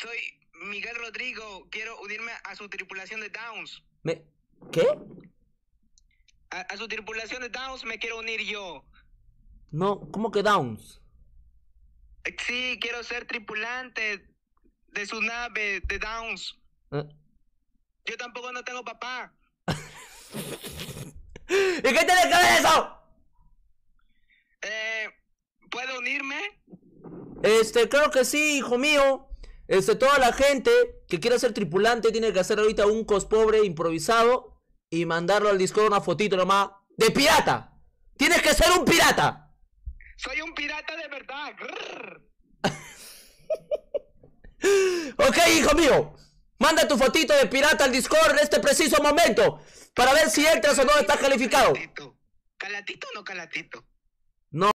soy Miguel Rodrigo. Quiero unirme a su tripulación de Downs. Me... ¿Qué? A, a su tripulación de Downs me quiero unir yo. No, ¿cómo que Downs? Sí, quiero ser tripulante de su nave de Downs. Eh, Yo tampoco no tengo papá. ¿Y qué tiene que ver eso? Eh, ¿Puedo unirme? Este, claro que sí, hijo mío. Este, toda la gente que quiera ser tripulante tiene que hacer ahorita un cos pobre improvisado y mandarlo al Discord una fotito nomás de pirata. Tienes que ser un pirata. Soy un pirata de verdad. Ok, hijo mío. Manda tu fotito de pirata al Discord en este preciso momento para ver si entras o no estás calificado. Calatito. ¿Calatito o no calatito?